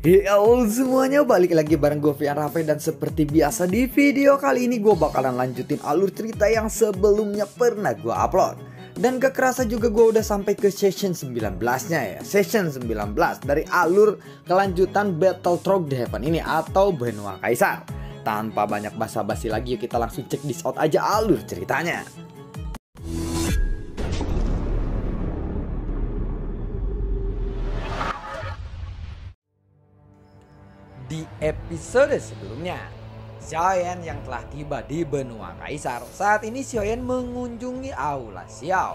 Yo semuanya balik lagi bareng gue Fian Rafe dan seperti biasa di video kali ini gue bakalan lanjutin alur cerita yang sebelumnya pernah gue upload. Dan gak kerasa juga gue udah sampai ke session 19 nya ya. Session 19 dari alur kelanjutan Battle Trog the Heaven ini atau Benua Kaisar. Tanpa banyak basa-basi lagi yuk kita langsung cek this out aja alur ceritanya Di episode sebelumnya, Xiaoyan yang telah tiba di benua Kaisar saat ini Xiaoyan mengunjungi Aula Xiao.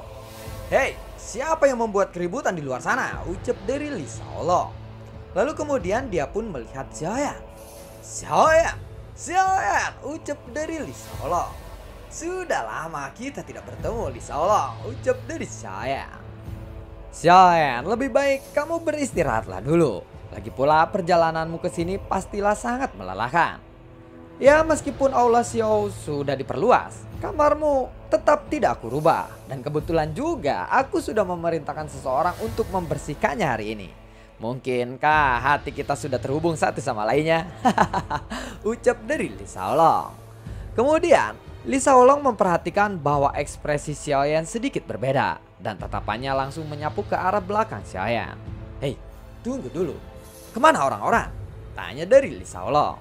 Hei, siapa yang membuat keributan di luar sana? Ucap dari Li Shaolong. Lalu kemudian dia pun melihat Xiaoyan. Xiaoyan, Xiaoyan, ucap dari Li Shaolong. Sudah lama kita tidak bertemu Li Shaolong, ucap dari Xiaoyan. Xiaoyan, lebih baik kamu beristirahatlah dulu. Lagi pula perjalananmu ke sini pastilah sangat melelahkan. Ya meskipun aula Xiao sudah diperluas, kamarmu tetap tidak aku rubah. Dan kebetulan juga aku sudah memerintahkan seseorang untuk membersihkannya hari ini. Mungkinkah hati kita sudah terhubung satu sama lainnya? Ucap dari Li Shaolong. Kemudian Li Shaolong memperhatikan bahwa ekspresi Xiaoyan sedikit berbeda dan tatapannya langsung menyapu ke arah belakang Xiaoyan. Hei, tunggu dulu. Ke mana orang-orang? Tanya dari Li Shaolong.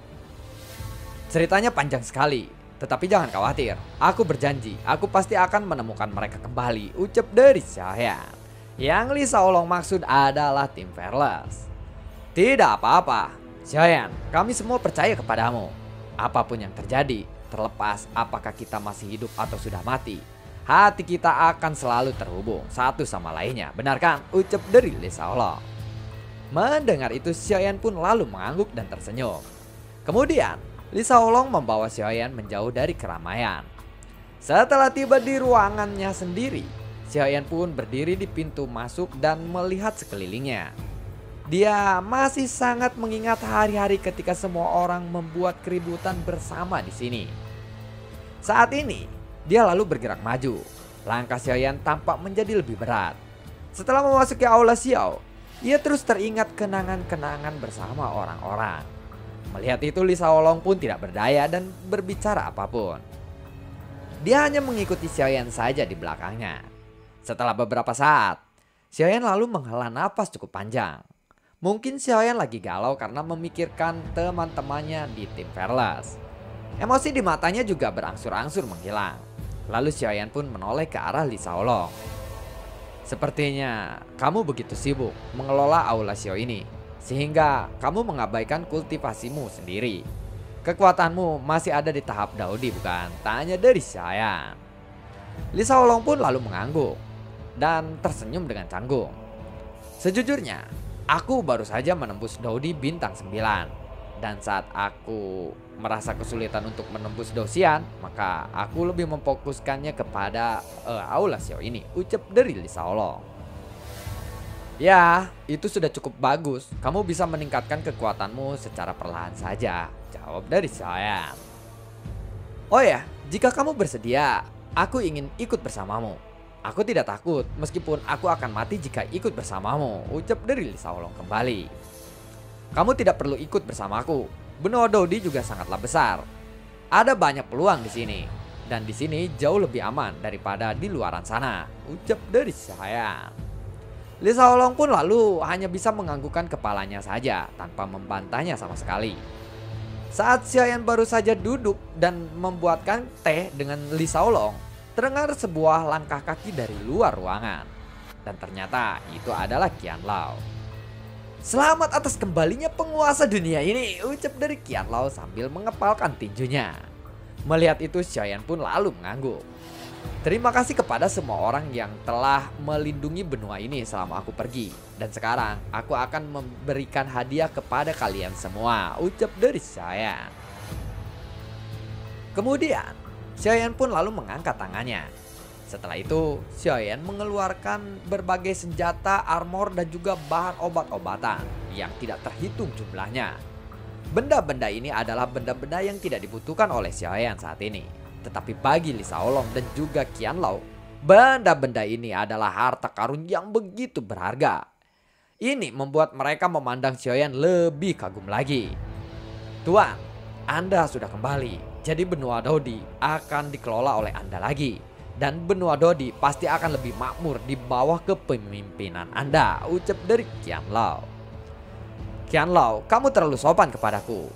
Ceritanya panjang sekali, tetapi jangan khawatir. Aku berjanji, aku pasti akan menemukan mereka kembali. Ucap dari Xiaoyan. Yang Li Shaolong maksud adalah tim Fearless. Tidak apa-apa, Xiaoyan, kami semua percaya kepadamu. Apa pun yang terjadi, terlepas apakah kita masih hidup atau sudah mati, hati kita akan selalu terhubung satu sama lainnya. Benar kan? Ucap dari Li Shaolong. Mendengar itu Xiaoyan pun lalu mengangguk dan tersenyum. Kemudian Li Shaolong membawa Xiaoyan menjauh dari keramaian. Setelah tiba di ruangannya sendiri, Xiaoyan pun berdiri di pintu masuk dan melihat sekelilingnya. Dia masih sangat mengingat hari-hari ketika semua orang membuat keributan bersama di sini. Saat ini, dia lalu bergerak maju. Langkah Xiaoyan tampak menjadi lebih berat. Setelah memasuki aula Xiao, ia terus teringat kenangan-kenangan bersama orang-orang. Melihat itu Li Shaolong pun tidak berdaya dan berbicara apa pun. Dia hanya mengikuti Xiaoyan saja di belakangnya. Setelah beberapa saat, Xiaoyan lalu menghela nafas cukup panjang. Mungkin Xiaoyan lagi galau karena memikirkan teman-temannya di tim Fearless. Emosi di matanya juga berangsur-angsur menghilang. Lalu Xiaoyan pun menoleh ke arah Li Shaolong. Sepertinya kamu begitu sibuk mengelola aula Xiao ini sehingga kamu mengabaikan kultivasimu sendiri. Kekuatanmu masih ada di tahap Daudi bukan? Tanya dari saya. Li Shaolong pun lalu mengangguk dan tersenyum dengan canggung. Sejujurnya, aku baru saja menembus Daudi bintang 9 dan saat aku merasa kesulitan untuk menembus dosian, maka aku lebih memfokuskannya kepada uh, aula Xiao ini. Ucap dari Li Shaolong. Ya, itu sudah cukup bagus. Kamu bisa meningkatkan kekuatanmu secara perlahan saja. Jawab dari saya. Oh ya, jika kamu bersedia, aku ingin ikut bersamamu. Aku tidak takut, meskipun aku akan mati jika ikut bersamamu. Ucap dari Li Shaolong kembali. Kamu tidak perlu ikut bersamaku. Benua Dodi juga sangatlah besar. Ada banyak peluang di sini. Dan di sini jauh lebih aman daripada di luaran sana. Ucap dari saya. Li Shaolong pun lalu hanya bisa menganggukkan kepalanya saja tanpa membantahnya sama sekali. Saat Xiaoyan baru saja duduk dan membuatkan teh dengan Li Shaolong, terdengar sebuah langkah kaki dari luar ruangan. Dan ternyata itu adalah Qian Lao. Selamat atas kembalinya penguasa dunia ini, ucap dari Kian Lao sambil mengepalkan tinjunya. Melihat itu Xiaoyan pun lalu mengangguk. Terima kasih kepada semua orang yang telah melindungi benua ini selama aku pergi. Dan sekarang aku akan memberikan hadiah kepada kalian semua, ucap dari Xiaoyan. Kemudian, Xiaoyan pun lalu mengangkat tangannya setelah itu, Xiaoyan mengeluarkan berbagai senjata, armor, dan juga bahan obat-obatan yang tidak terhitung jumlahnya. Benda-benda ini adalah benda-benda yang tidak dibutuhkan oleh Xiaoyan saat ini. Tetapi bagi Li Shaolong dan juga Qian Lao, benda-benda ini adalah harta karun yang begitu berharga. Ini membuat mereka memandang Xiaoyan lebih kagum lagi. Tuan, Anda sudah kembali. Jadi benua Dodi akan dikelola oleh Anda lagi. Dan benua Dodi pasti akan lebih makmur di bawah kepemimpinan Anda, ucap dari Kian Lao. Kian Lao, kamu terlalu sopan kepadaku.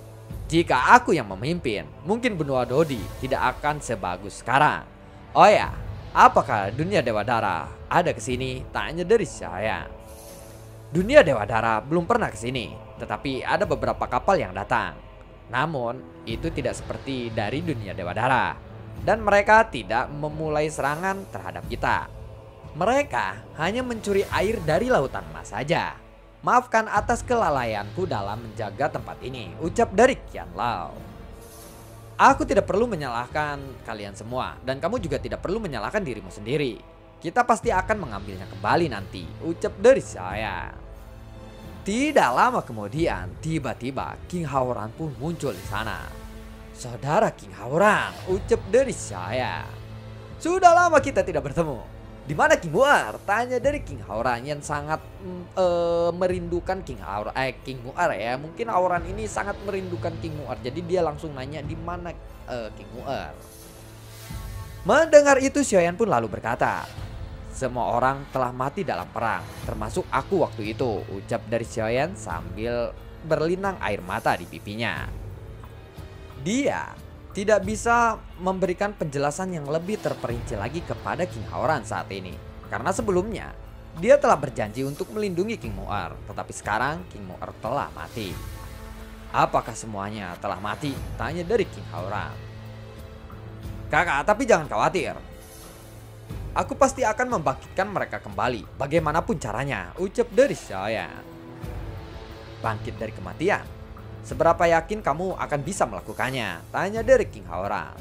Jika aku yang memimpin, mungkin benua Dodi tidak akan sebagus sekarang. Oh ya, apakah dunia Dewa Dara ada ke sini? Tanya dari saya. Dunia Dewa Dara belum pernah ke sini, tetapi ada beberapa kapal yang datang. Namun, itu tidak seperti dari dunia Dewa Dara. Dan mereka tidak memulai serangan terhadap kita. Mereka hanya mencuri air dari lautan emas saja. Maafkan atas kelalaianku dalam menjaga tempat ini, ucap dari Kian Lao. Aku tidak perlu menyalahkan kalian semua dan kamu juga tidak perlu menyalahkan dirimu sendiri. Kita pasti akan mengambilnya kembali nanti, ucap dari saya. Tidak lama kemudian, tiba-tiba King Hauran pun muncul di sana. Saudara King Hauran, ucap dari saya. Sudah lama kita tidak bertemu. Di mana King Muar? Tanya dari King Hauran yang sangat mm, uh, merindukan King Hauran. Eh King Muar ya. Mungkin Hauran ini sangat merindukan King Muar. Jadi dia langsung nanya di mana uh, King Muar. Mendengar itu Xiaoyan pun lalu berkata, semua orang telah mati dalam perang, termasuk aku waktu itu, ucap dari Xiaoyan sambil berlinang air mata di pipinya. Dia tidak bisa memberikan penjelasan yang lebih terperinci lagi kepada King Haoran saat ini. Karena sebelumnya, dia telah berjanji untuk melindungi King Muar, tetapi sekarang King Muar telah mati. Apakah semuanya telah mati? Tanya dari King Haoran. Kakak, tapi jangan khawatir. Aku pasti akan membangkitkan mereka kembali, bagaimanapun caranya, ucap dari saya. Bangkit dari kematian. Seberapa yakin kamu akan bisa melakukannya? Tanya dari King Haora.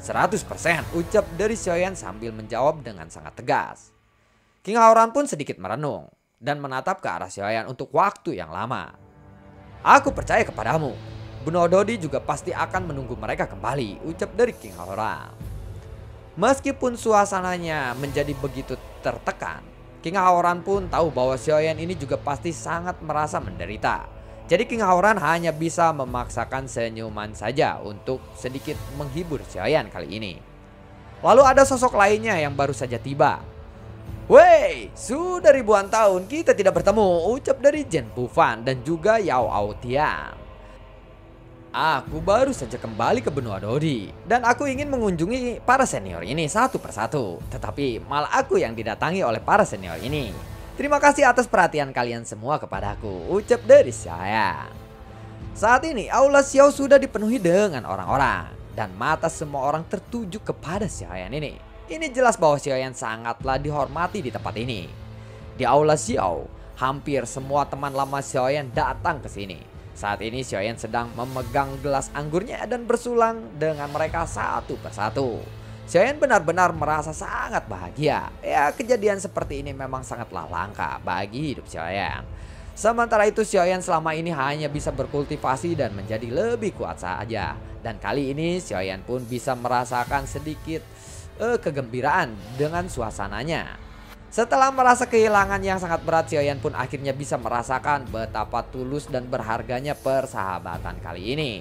100% ucap dari Xiaoyan sambil menjawab dengan sangat tegas. King Haoran pun sedikit merenung dan menatap ke arah Xiaoyan untuk waktu yang lama. Aku percaya kepadamu. Bunododi juga pasti akan menunggu mereka kembali, ucap dari King Haoran. Meskipun suasananya menjadi begitu tertekan, King Haoran pun tahu bahwa Xiaoyan ini juga pasti sangat merasa menderita. Jadi King Haoran hanya bisa memaksakan senyuman saja untuk sedikit menghibur Xiaoyan kali ini. Lalu ada sosok lainnya yang baru saja tiba. Wei, sudah ribuan tahun kita tidak bertemu, ucap dari Jen Bufan dan juga Yao Aotian. Aku baru saja kembali ke benua Dodi dan aku ingin mengunjungi para senior ini satu persatu. Tetapi malah aku yang didatangi oleh para senior ini. Terima kasih atas perhatian kalian semua kepadaku, ucap dari saya. Saat ini Aula Xiao sudah dipenuhi dengan orang-orang dan mata semua orang tertuju kepada Xiaoyan ini. Ini jelas bahwa Xiaoyan sangatlah dihormati di tempat ini. Di Aula Xiao, hampir semua teman lama Xiaoyan datang ke sini saat ini Xiaoyan sedang memegang gelas anggurnya dan bersulang dengan mereka satu persatu. Xiaoyan benar-benar merasa sangat bahagia. Ya kejadian seperti ini memang sangatlah langka bagi hidup Xiaoyan. Sementara itu Xiaoyan selama ini hanya bisa berkultivasi dan menjadi lebih kuat saja. Dan kali ini Xiaoyan pun bisa merasakan sedikit uh, kegembiraan dengan suasananya. Setelah merasa kehilangan yang sangat berat, Xiaoyan pun akhirnya bisa merasakan betapa tulus dan berharganya persahabatan kali ini.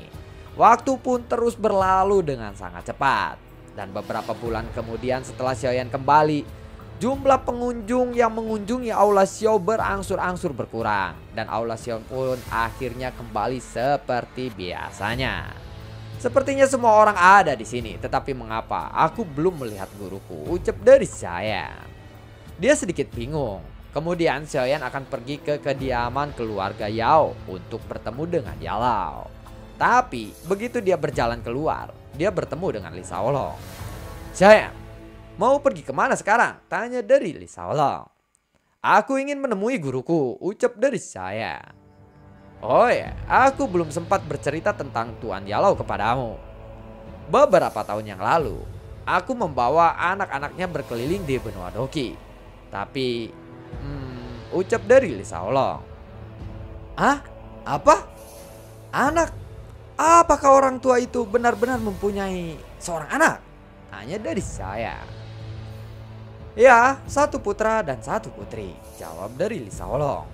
Waktu pun terus berlalu dengan sangat cepat. Dan beberapa bulan kemudian setelah Xiaoyan kembali, jumlah pengunjung yang mengunjungi Aula Xiao berangsur-angsur berkurang. Dan Aula Xiao pun akhirnya kembali seperti biasanya. Sepertinya semua orang ada di sini, tetapi mengapa aku belum melihat guruku? Ucap dari saya. Dia sedikit bingung. Kemudian Xiaoyan akan pergi ke kediaman keluarga Yao untuk bertemu dengan Yalao. Tapi begitu dia berjalan keluar, dia bertemu dengan Li Shaolong. Xiaoyan, mau pergi ke mana sekarang? Tanya dari Li Shaolong. Aku ingin menemui guruku, ucap dari saya. Oh ya, aku belum sempat bercerita tentang Tuan Yalao kepadamu. Beberapa tahun yang lalu, aku membawa anak-anaknya berkeliling di benua Doki tapi hmm, ucap dari Lisa Olong. Ah, apa? Anak? Apakah orang tua itu benar-benar mempunyai seorang anak? Tanya dari saya. Ya, satu putra dan satu putri. Jawab dari Lisa Olong.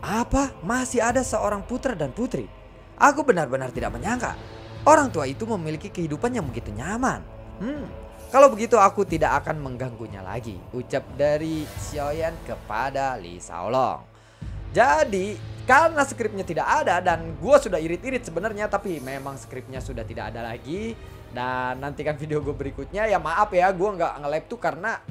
Apa? Masih ada seorang putra dan putri? Aku benar-benar tidak menyangka. Orang tua itu memiliki kehidupan yang begitu nyaman. Hmm, kalau begitu aku tidak akan mengganggunya lagi. Ucap dari Xiaoyan kepada Li Shaolong. Jadi karena skripnya tidak ada dan gue sudah irit-irit sebenarnya tapi memang skripnya sudah tidak ada lagi. Dan nantikan video gue berikutnya ya maaf ya gue nggak nge-live tuh karena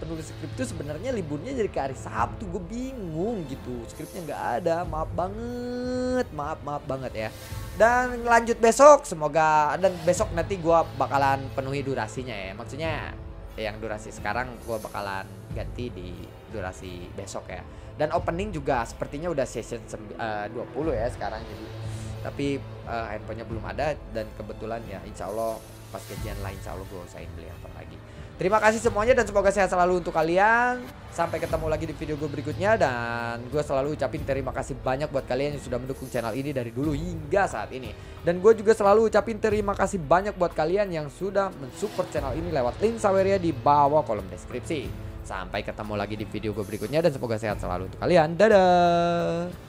penulis skrip itu sebenarnya liburnya jadi ke hari Sabtu gue bingung gitu. Skripnya nggak ada maaf banget maaf maaf banget ya. Dan lanjut besok semoga dan besok nanti gue bakalan penuhi durasinya ya. Maksudnya yang durasi sekarang gue bakalan ganti di durasi besok ya dan opening juga sepertinya udah session uh, 20 ya sekarang jadi tapi uh, handphonenya belum ada dan kebetulan ya insya Allah pas gajian lain insya Allah gue usahain beli handphone lagi Terima kasih semuanya dan semoga sehat selalu untuk kalian. Sampai ketemu lagi di video gue berikutnya dan gue selalu ucapin terima kasih banyak buat kalian yang sudah mendukung channel ini dari dulu hingga saat ini. Dan gue juga selalu ucapin terima kasih banyak buat kalian yang sudah mensupport channel ini lewat link Saweria di bawah kolom deskripsi. Sampai ketemu lagi di video gue berikutnya dan semoga sehat selalu untuk kalian. Dadah.